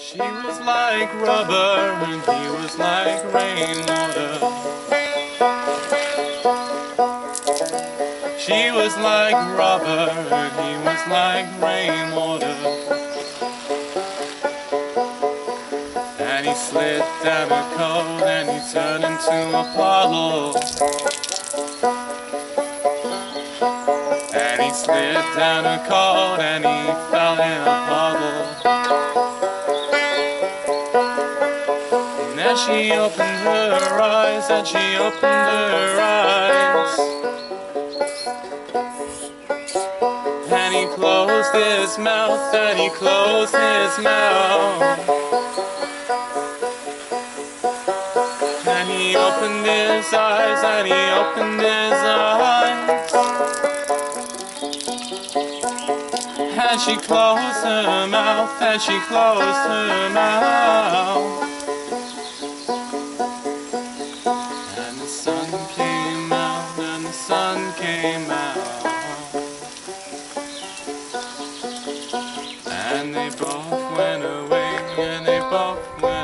She was like rubber and he was like rainwater. She was like rubber and he was like rainwater. And he slid down her coat and he turned into a puddle. And he slid down her coat and he fell in a puddle. She opened her eyes, and she opened her eyes. And he closed his mouth, and he closed his mouth. And he opened his eyes, and he opened his eyes. And she closed her mouth, and she closed her mouth. sun came out. And they both went away, and they both went